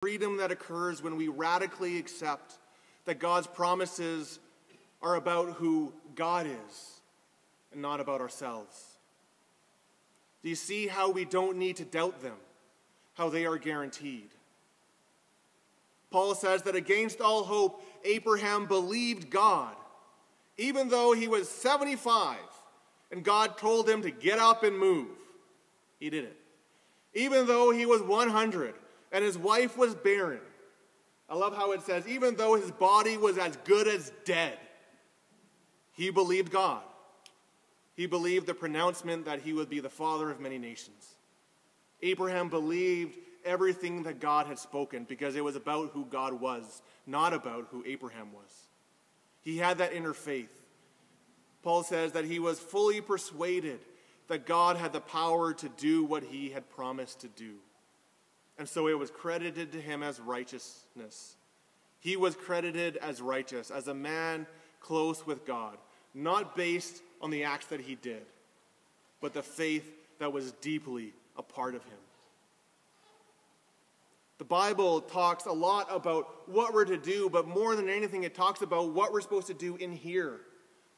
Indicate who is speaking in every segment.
Speaker 1: freedom that occurs when we radically accept that God's promises are about who God is and not about ourselves. Do you see how we don't need to doubt them, how they are guaranteed? Paul says that against all hope, Abraham believed God, even though he was 75 and God told him to get up and move. He did it. Even though he was 100 and his wife was barren. I love how it says, even though his body was as good as dead, he believed God. He believed the pronouncement that he would be the father of many nations. Abraham believed everything that God had spoken because it was about who God was, not about who Abraham was. He had that inner faith. Paul says that he was fully persuaded that God had the power to do what he had promised to do. And so it was credited to him as righteousness. He was credited as righteous, as a man close with God, not based on the acts that he did, but the faith that was deeply a part of him. The Bible talks a lot about what we're to do, but more than anything, it talks about what we're supposed to do in here,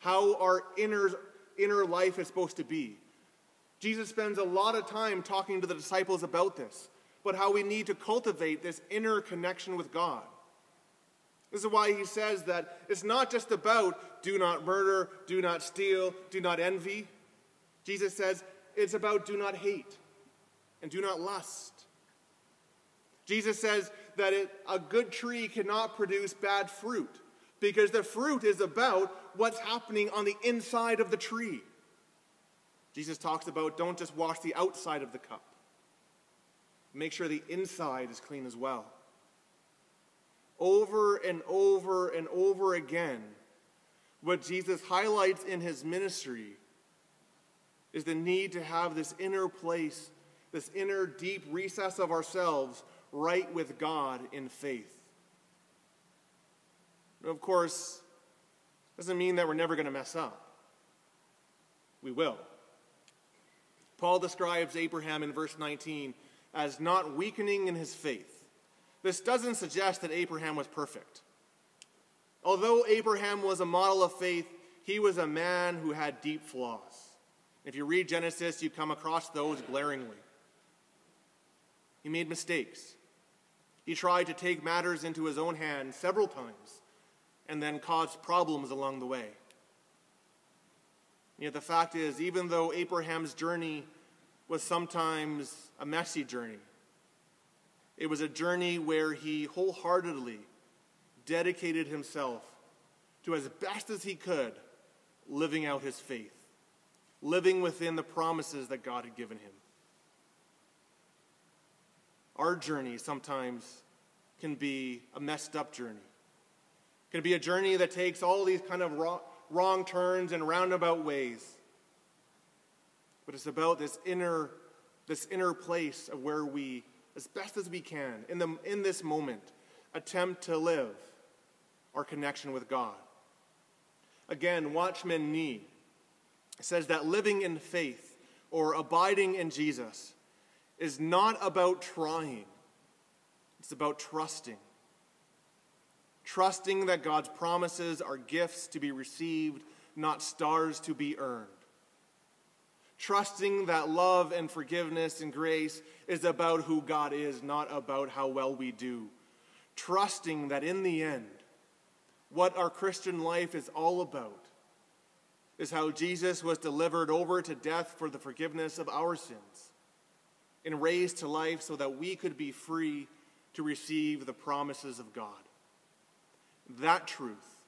Speaker 1: how our inner, inner life is supposed to be. Jesus spends a lot of time talking to the disciples about this, but how we need to cultivate this inner connection with God. This is why he says that it's not just about do not murder, do not steal, do not envy. Jesus says it's about do not hate and do not lust. Jesus says that it, a good tree cannot produce bad fruit because the fruit is about what's happening on the inside of the tree. Jesus talks about don't just wash the outside of the cup, make sure the inside is clean as well. Over and over and over again, what Jesus highlights in his ministry is the need to have this inner place, this inner deep recess of ourselves right with God in faith. Of course, doesn't mean that we're never going to mess up. We will. Paul describes Abraham in verse 19 as not weakening in his faith. This doesn't suggest that Abraham was perfect. Although Abraham was a model of faith, he was a man who had deep flaws. If you read Genesis, you come across those glaringly. He made mistakes. He tried to take matters into his own hands several times and then caused problems along the way. Yet the fact is, even though Abraham's journey was sometimes a messy journey, it was a journey where he wholeheartedly dedicated himself to, as best as he could, living out his faith, living within the promises that God had given him. Our journey sometimes can be a messed up journey. It can be a journey that takes all these kind of wrong, wrong turns and roundabout ways. But it's about this inner, this inner place of where we, as best as we can, in, the, in this moment, attempt to live our connection with God. Again, Watchman Nee says that living in faith or abiding in Jesus is not about trying, it's about trusting. Trusting that God's promises are gifts to be received, not stars to be earned. Trusting that love and forgiveness and grace is about who God is, not about how well we do. Trusting that in the end, what our Christian life is all about is how Jesus was delivered over to death for the forgiveness of our sins and raised to life so that we could be free to receive the promises of God. That truth,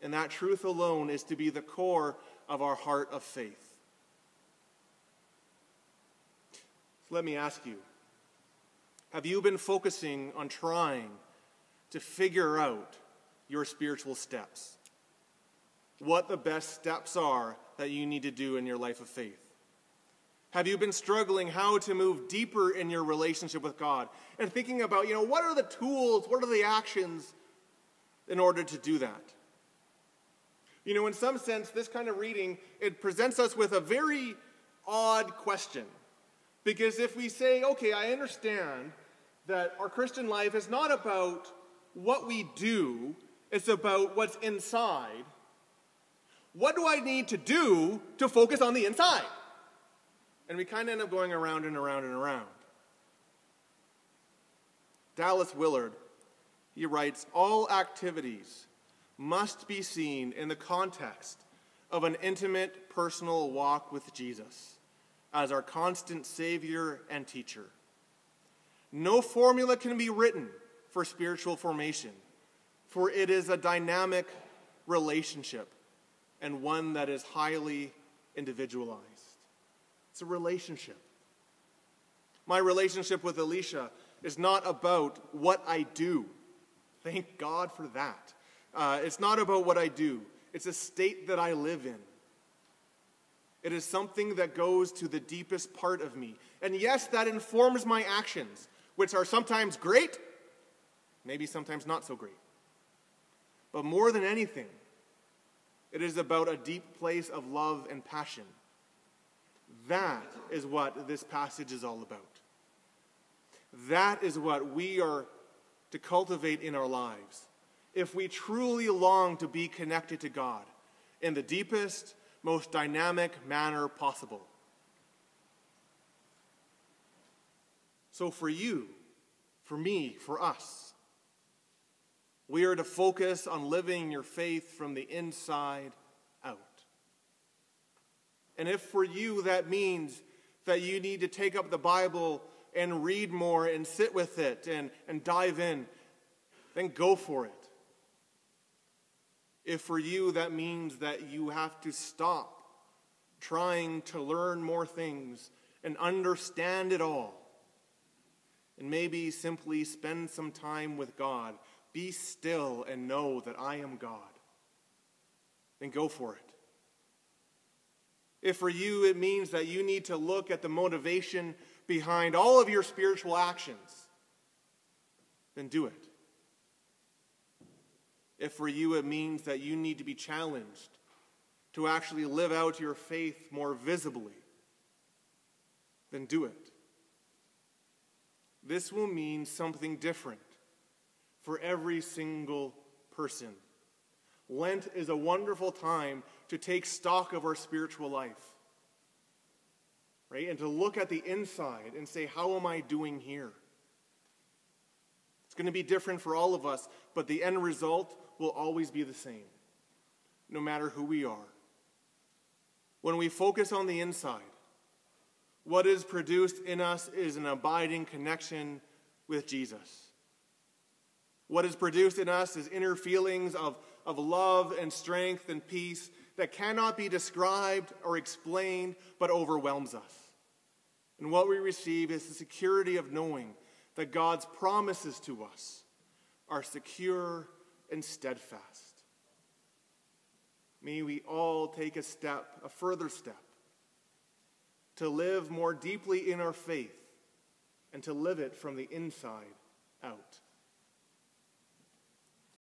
Speaker 1: and that truth alone, is to be the core of our heart of faith. So let me ask you have you been focusing on trying to figure out your spiritual steps? What the best steps are that you need to do in your life of faith? Have you been struggling how to move deeper in your relationship with God and thinking about, you know, what are the tools, what are the actions in order to do that? You know, in some sense, this kind of reading, it presents us with a very odd question. Because if we say, okay, I understand that our Christian life is not about what we do, it's about what's inside. What do I need to do to focus on the inside? And we kind of end up going around and around and around. Dallas Willard, he writes, all activities must be seen in the context of an intimate personal walk with Jesus as our constant Savior and teacher. No formula can be written for spiritual formation, for it is a dynamic relationship and one that is highly individualized. It's a relationship. My relationship with Alicia is not about what I do. Thank God for that. Uh, it's not about what I do, it's a state that I live in. It is something that goes to the deepest part of me. And yes, that informs my actions, which are sometimes great, maybe sometimes not so great. But more than anything, it is about a deep place of love and passion. That is what this passage is all about. That is what we are to cultivate in our lives. If we truly long to be connected to God in the deepest, most dynamic manner possible. So, for you, for me, for us, we are to focus on living your faith from the inside out. And if for you that means that you need to take up the Bible and read more and sit with it and, and dive in, then go for it. If for you that means that you have to stop trying to learn more things and understand it all, and maybe simply spend some time with God, be still and know that I am God, then go for it. If for you it means that you need to look at the motivation behind all of your spiritual actions, then do it. If for you it means that you need to be challenged to actually live out your faith more visibly, then do it. This will mean something different for every single person. Lent is a wonderful time to take stock of our spiritual life, right? And to look at the inside and say, How am I doing here? It's going to be different for all of us, but the end result will always be the same, no matter who we are. When we focus on the inside, what is produced in us is an abiding connection with Jesus. What is produced in us is inner feelings of, of love and strength and peace that cannot be described or explained, but overwhelms us. And what we receive is the security of knowing that God's promises to us are secure and steadfast. May we all take a step, a further step, to live more deeply in our faith and to live it from the inside out.